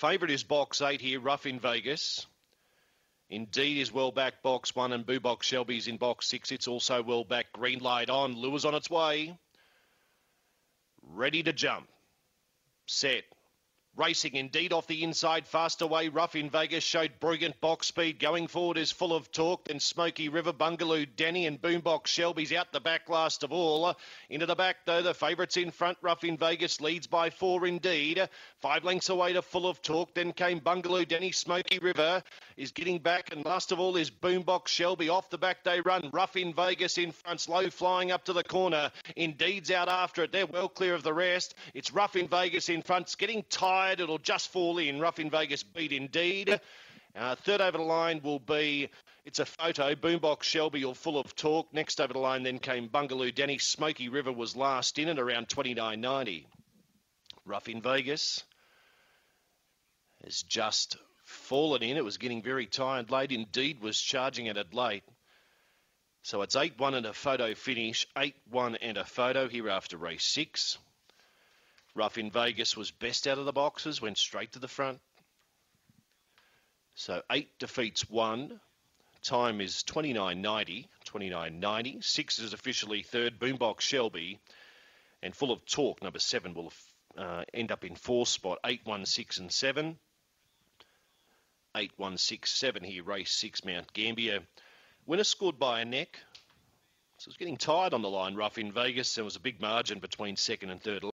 Favourite is box eight here, Rough in Vegas. Indeed is well back box one and Boombox Shelby's in box six. It's also well back. Green light on. Lures on its way. Ready to jump. Set. Racing indeed off the inside, fast away. Rough in Vegas showed brilliant box speed. Going forward is full of talk. Then Smoky River, Bungaloo, Denny, and Boombox Shelby's out the back last of all. Into the back though, the favourites in front. Rough in Vegas leads by four indeed. Five lengths away to full of talk. Then came Bungaloo, Denny, Smoky River is getting back, and last of all is Boombox Shelby off the back. They run. Rough in Vegas in front, slow flying up to the corner. Indeed's out after it. They're well clear of the rest. It's Rough in Vegas in front. It's getting tired. It'll just fall in. Rough in Vegas beat indeed. Uh, third over the line will be it's a photo. Boombox Shelby or full of talk. Next over the line then came Bungaloo Danny. Smoky River was last in at around 29.90. Rough in Vegas has just fallen in. It was getting very tired late. Indeed was charging at it late. So it's 8-1 and a photo finish. 8-1 and a photo here after race six. Rough in Vegas was best out of the boxes, went straight to the front. So eight defeats one. Time is 29.90. 29.90. Six is officially third. Boombox Shelby. And full of talk, number seven will uh, end up in fourth spot. Eight, one, six, and seven. Eight, one, six, seven here. Race six, Mount Gambier. Winner scored by a neck. So it's getting tired on the line, rough in Vegas. There was a big margin between second and third.